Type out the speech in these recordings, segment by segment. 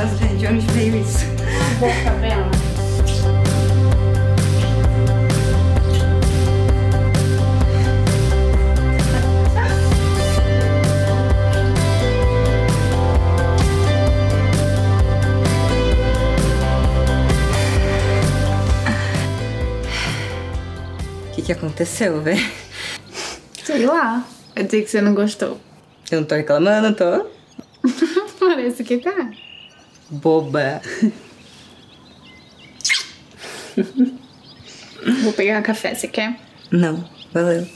Deus, velho, de onde veio isso? Boca, Bela. O que, que aconteceu, velho? Sei lá. Quer dizer que você não gostou. Eu não tô reclamando, tô? Parece que tá. Boba. Vou pegar café, você quer? Não, valeu.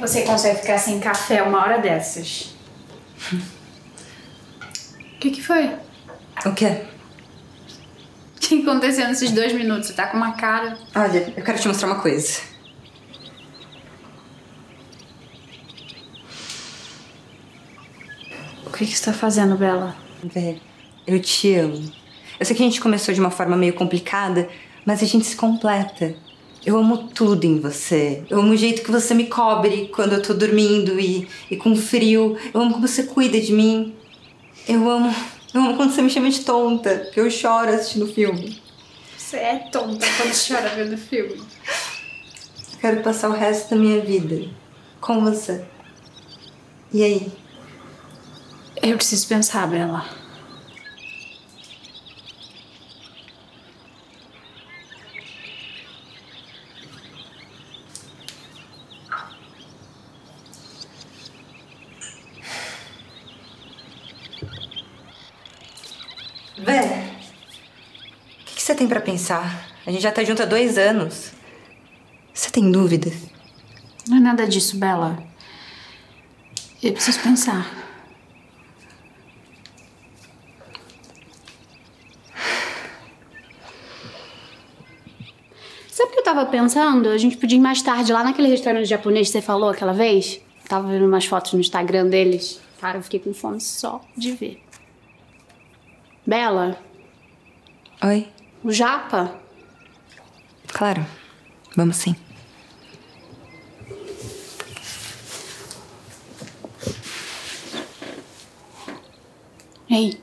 Você consegue ficar sem café uma hora dessas? O que que foi? O quê? O que aconteceu nesses dois minutos? Você tá com uma cara... Olha, eu quero te mostrar uma coisa. O que que você tá fazendo, Bela? Velho, eu te amo. Eu sei que a gente começou de uma forma meio complicada, mas a gente se completa. Eu amo tudo em você. Eu amo o jeito que você me cobre quando eu tô dormindo e, e com frio. Eu amo como você cuida de mim. Eu amo. Eu amo quando você me chama de tonta, que eu choro assistindo filme. Você é tonta quando chora vendo filme. Eu quero passar o resto da minha vida com você. E aí? Eu preciso pensar, Bela. Vé, o que, que você tem pra pensar? A gente já tá junto há dois anos. Você tem dúvida? Não é nada disso, Bela. Eu preciso pensar. Sabe o que eu tava pensando? A gente podia ir mais tarde lá naquele restaurante japonês que você falou aquela vez. Tava vendo umas fotos no Instagram deles. Cara, eu fiquei com fome só de ver. Bela, Oi? o Japa? Claro. Vamos sim. Ei.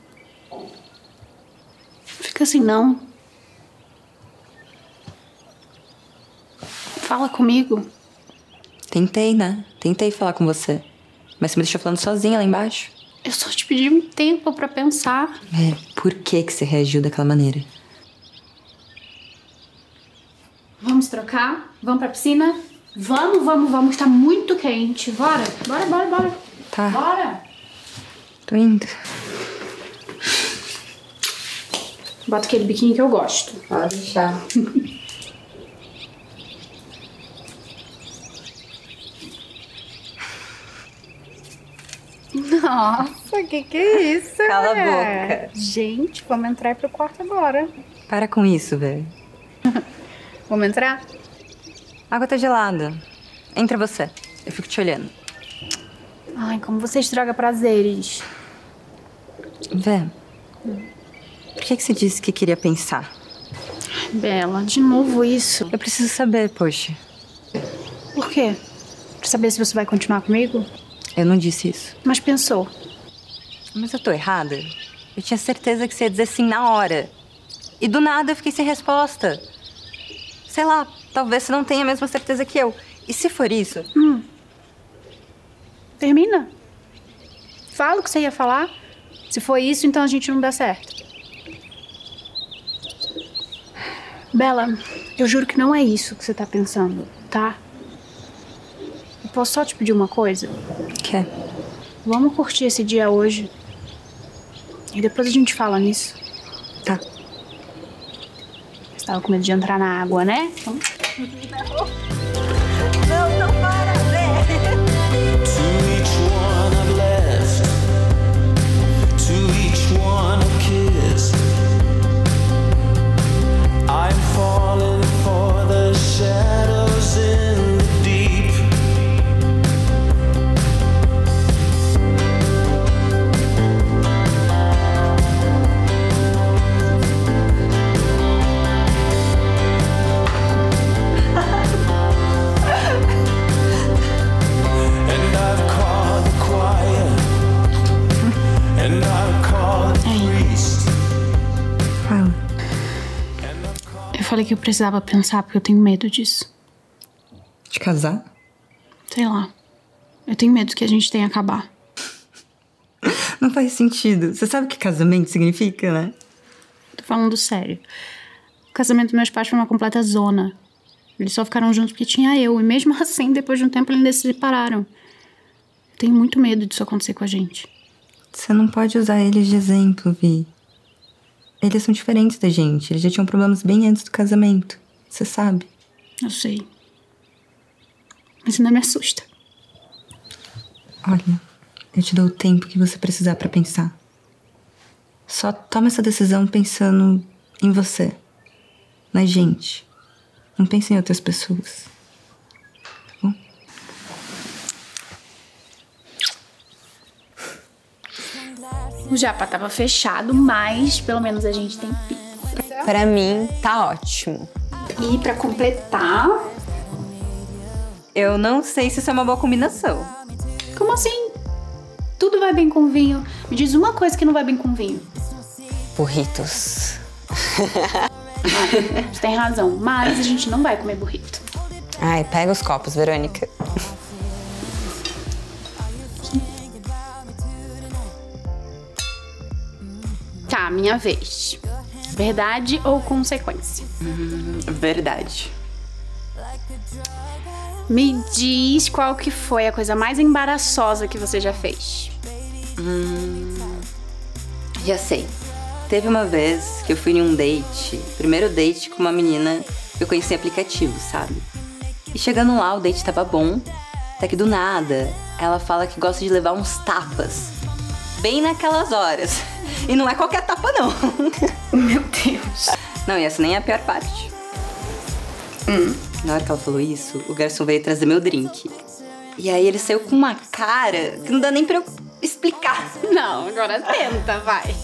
Fica assim não. Fala comigo. Tentei, né? Tentei falar com você. Mas você me deixou falando sozinha lá embaixo. Eu só te pedi um tempo pra pensar. É, por que, que você reagiu daquela maneira? Vamos trocar? Vamos pra piscina? Vamos, vamos, vamos. Tá muito quente. Bora, bora, bora, bora. Tá. Bora. Tô indo. Bota aquele biquíni que eu gosto. Pode deixar. Nossa, que que é isso? Cala a mulher? Gente, vamos entrar pro quarto agora. Para com isso, velho. Vamos entrar? A água tá gelada. Entra você. Eu fico te olhando. Ai, como você estraga prazeres. Vé, por que, que você disse que queria pensar? Bela, de novo isso. Eu preciso saber, poxa. Por quê? Pra saber se você vai continuar comigo? Eu não disse isso. Mas pensou. Mas eu tô errada? Eu tinha certeza que você ia dizer sim na hora. E do nada eu fiquei sem resposta. Sei lá, talvez você não tenha a mesma certeza que eu. E se for isso? Termina. Fala o que você ia falar. Se foi isso, então a gente não dá certo. Bela, eu juro que não é isso que você tá pensando, tá? Eu posso só te pedir uma coisa? Quer? Vamos curtir esse dia hoje. E depois a gente fala nisso. Tá. Você tava com medo de entrar na água, né? Então, falei que eu precisava pensar porque eu tenho medo disso. De casar? Sei lá. Eu tenho medo que a gente tenha acabar. Não faz sentido. Você sabe o que casamento significa, né? Tô falando sério. O casamento dos meus pais foi uma completa zona. Eles só ficaram juntos porque tinha eu. E mesmo assim, depois de um tempo, eles ainda se separaram. Eu tenho muito medo disso acontecer com a gente. Você não pode usar eles de exemplo, Vi. Eles são diferentes da gente. Eles já tinham problemas bem antes do casamento. Você sabe. Eu sei. Mas ainda me assusta. Olha, eu te dou o tempo que você precisar pra pensar. Só toma essa decisão pensando em você, na gente. Não pense em outras pessoas. O japa tava fechado, mas pelo menos a gente tem pizza. Pra mim, tá ótimo. E pra completar. Eu não sei se isso é uma boa combinação. Como assim? Tudo vai bem com vinho. Me diz uma coisa que não vai bem com vinho. Burritos. Você tem razão, mas a gente não vai comer burrito. Ai, pega os copos, Verônica. Minha vez. Verdade ou consequência? Verdade. Me diz qual que foi a coisa mais embaraçosa que você já fez. Já sei. Teve uma vez que eu fui em um date, primeiro date com uma menina que eu conheci em aplicativo, sabe? E chegando lá, o date tava bom, até que do nada, ela fala que gosta de levar uns tapas. Bem naquelas horas. E não é qualquer tapa, não. Meu Deus. Não, e essa nem é a pior parte. Na hora que ela falou isso, o garçom veio trazer meu drink. E aí ele saiu com uma cara que não dá nem pra eu explicar. Não, agora tenta, vai.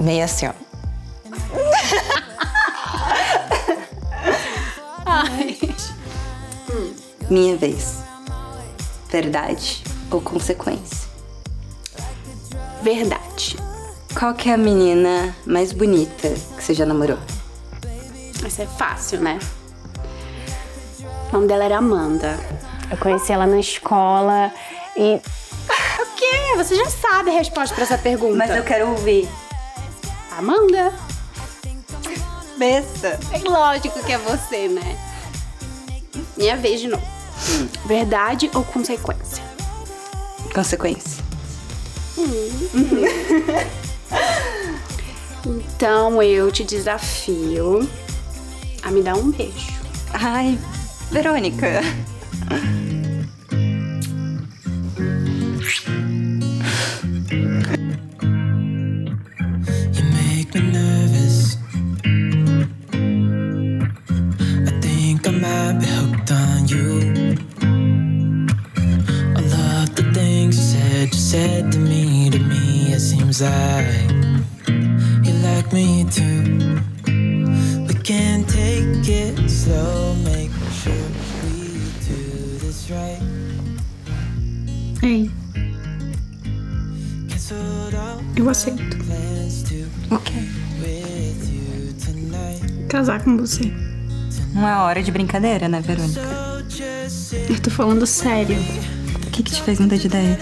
Meio assim, ó. Ai. Minha vez. Verdade ou consequência? Verdade. Qual que é a menina mais bonita que você já namorou? Isso é fácil, né? O nome dela era Amanda. Eu conheci ela na escola e O quê? Você já sabe a resposta pra essa pergunta. Mas eu quero ouvir. Amanda. Besta. É lógico que é você, né? Minha vez de novo. Verdade ou consequência? Consequência. Então eu te desafio a me dar um beijo. Ai, Verônica. You make me nervous. I like me too. We can take it slow, make sure we do this right. Ei, eu aceito Ok. casar com você. Não é hora de brincadeira, né, Verônica? Eu tô falando sério. O que, que te fez mudar de ideia?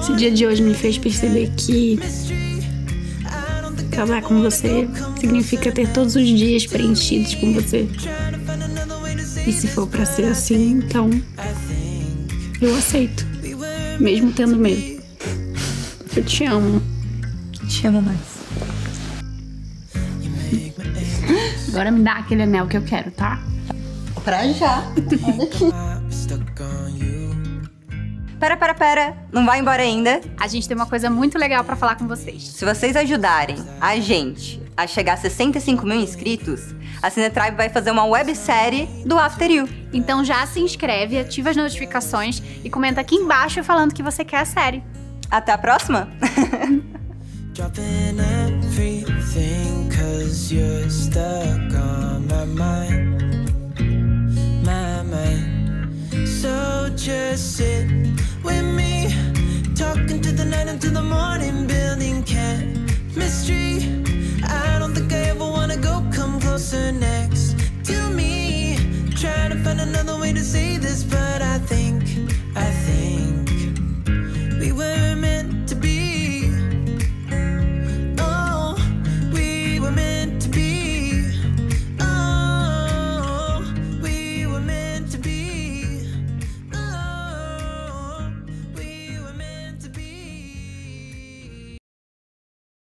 Esse dia de hoje me fez perceber que casar com você significa ter todos os dias preenchidos com você. E se for pra ser assim, então eu aceito, mesmo tendo medo. Eu te amo. Te amo mais. Agora me dá aquele anel que eu quero, tá? Pra já. On you. Pera, pera, pera. Não vai embora ainda. A gente tem uma coisa muito legal pra falar com vocês. Se vocês ajudarem a gente a chegar a 65 mil inscritos, a Cinetribe vai fazer uma websérie do After You. Então já se inscreve, ativa as notificações e comenta aqui embaixo falando que você quer a série. Até a próxima! Dropping everything cause you're stuck on my mind. to the morning